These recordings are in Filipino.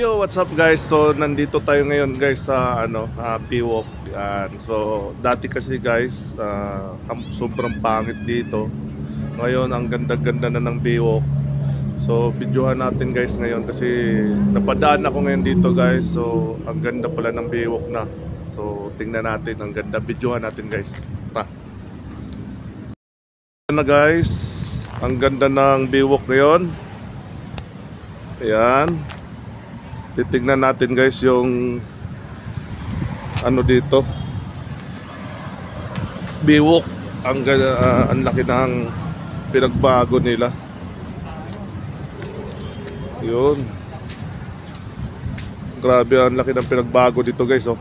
Yo, what's up guys? So, nandito tayo ngayon guys sa ano, uh, Biwok. Yan. So, dati kasi guys, uh, sobrang pangit dito. Ngayon, ang ganda-ganda na ng Biwok. So, videohan natin guys ngayon kasi napadaan ako ngayon dito guys. So, ang ganda pala ng Biwok na. So, tingnan natin. Ang ganda. Videohan natin guys. Tara. na guys. Ang ganda ng Biwok ngayon. Ayan titignan natin guys yung ano dito. Biwok. Ang, uh, ang laki ng pinagbago nila. Yun. Grabe ang laki ng pinagbago dito guys oh.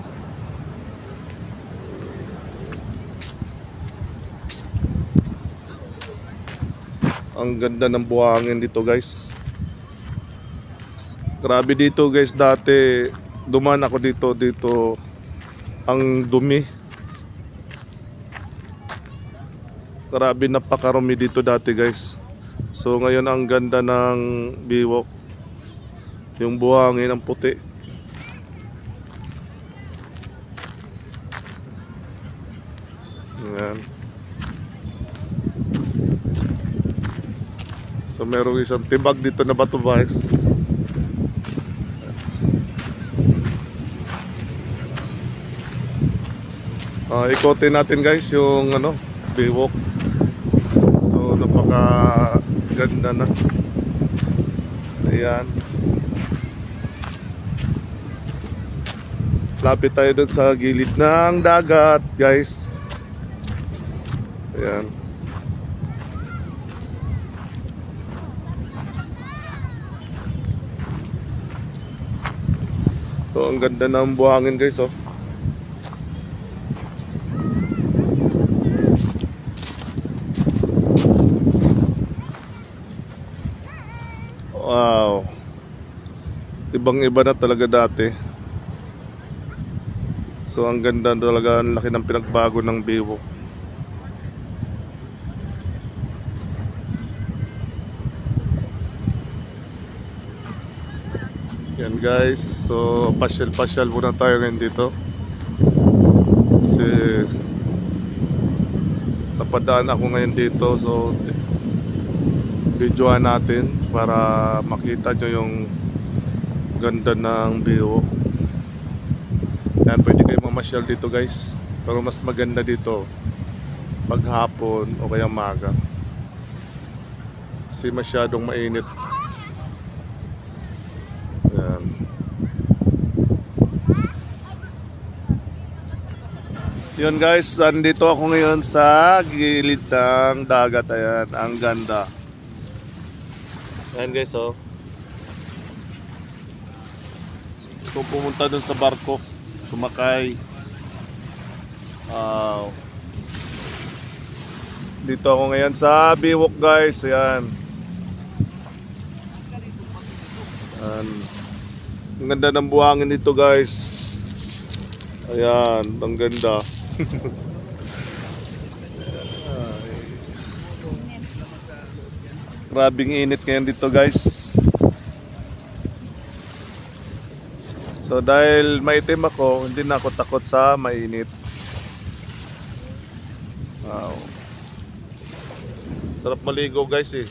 Ang ganda ng buhangin dito guys Grabe dito guys dati duman ako dito dito ang dumi. Grabe napakarumi dito dati guys. So ngayon ang ganda ng biwok. Yung buhangin ang puti. Ayan. So meron isang tibag dito na bato guys. Uh, ikotin natin guys yung ano biwok so napaka ganda na. Ayan. Lapit tayo dun sa gilid ng dagat guys. Ayan. So ang ganda ng buhangin guys oh Wow. Ibang iba na talaga dati. So ang ganda talaga, ang laki ng pinagbago ng Biwo. Yan guys, so pasyal-pasyal muna tayo ngayon dito. Kasi napadaan ako ngayon dito, so videoan natin para makita nyo yung ganda ng view. Yan pwede kayo mamasyal dito guys. Pero mas maganda dito maghapon o kaya maga kasi masyadong mainit. Yan yun guys nandito ako ngayon sa gilid ng dagat. Ayan ang ganda. Ayan guys oh. So pumunta dun sa barko, sumakay. Wow. Dito ako ngayon sa Biwok guys. Ayan. Ang ganda ng buhangin dito guys. Ayan, ang ganda. Grabing init ngayon dito guys. So dahil maitim ako, hindi na ako takot sa mainit. Wow. Sarap maligo guys eh.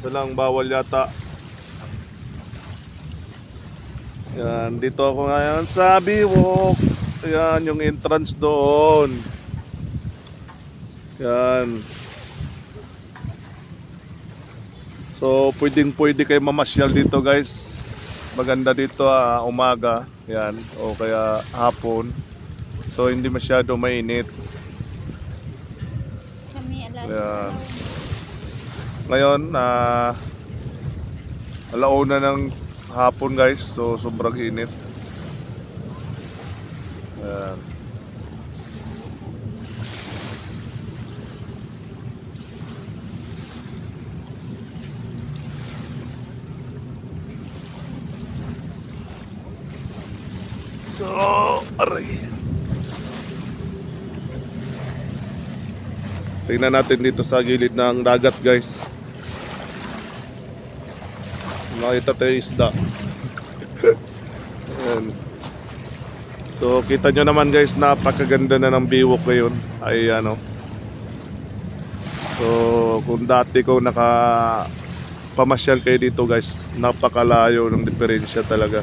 Isa lang bawal yata. Yan, dito ako ngayon sa Biwok. Yan, yung entrance doon. Yan. So, pwedeng pwede kayo mamasyal dito guys. Maganda dito uh, umaga, yan, o kaya hapon. So, hindi masyado mainit. Kami alas. Yan. Ngayon, uh, alauna ng hapon guys. So, sobrang init. Yan. So, aray. Tingnan natin dito sa gilid ng dagat, guys. Nakita tayo isda. Ayan. So, kita nyo naman guys, napakaganda na ng biwok ngayon. Ay, ano. So, kung dati ko naka pamasyal kayo dito guys, napakalayo ng diferensya talaga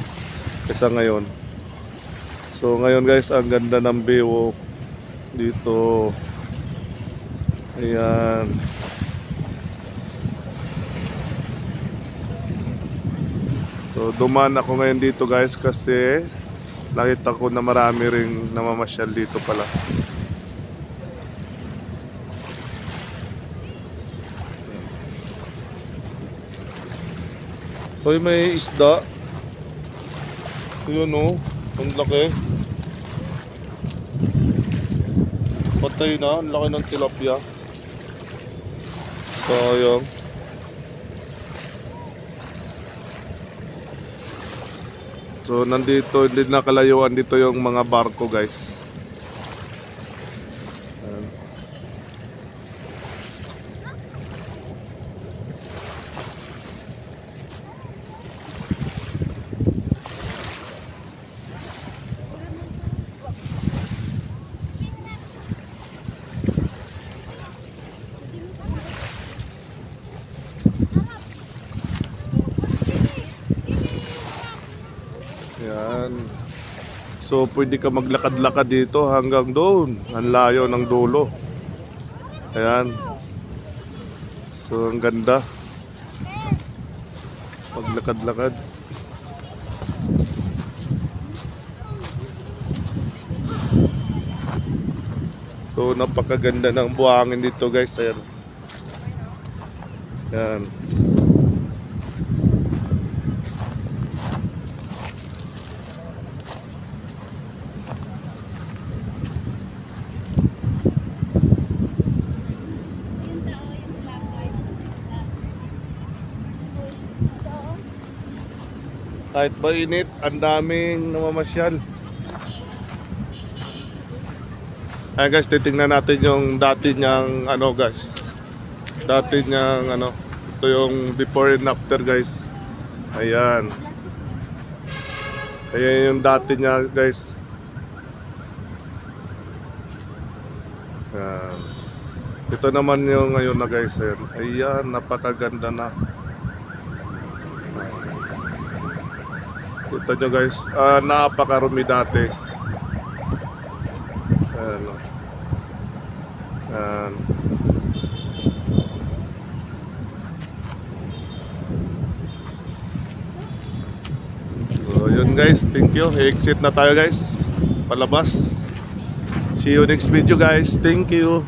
kaysa ngayon. So, ngayon guys, ang ganda ng biwok dito. Ayan. So, duman ako ngayon dito guys kasi nakita ko na marami ring namamasyal dito pala. Hoy, may isda. Yun oh, ang laki. Patay na, ang laki ng tilapia. Sayang. So nandito, hindi nakalayuan dito yung mga barko guys. Ayan. Yan. So pwede ka maglakad-lakad dito hanggang doon. Ang layo ng dulo. Ayan. So ang ganda. Maglakad-lakad. So napakaganda ng buhangin dito guys. Ayan. Ayan. Kahit mainit, ang daming namamasyal. Ayan guys, titingnan natin yung dati niyang ano guys. Dati niyang ano, ito yung before and after guys. Ayan. Ayan yung dati niya guys. Ayan. Ito naman yung ngayon na guys. Ayan, Ayan napakaganda na. Kita nyo guys, ah, napakarumi dati. Ayan. o. Ayan. So, yun guys, thank you. Exit na tayo guys. Palabas. See you next video guys. Thank you.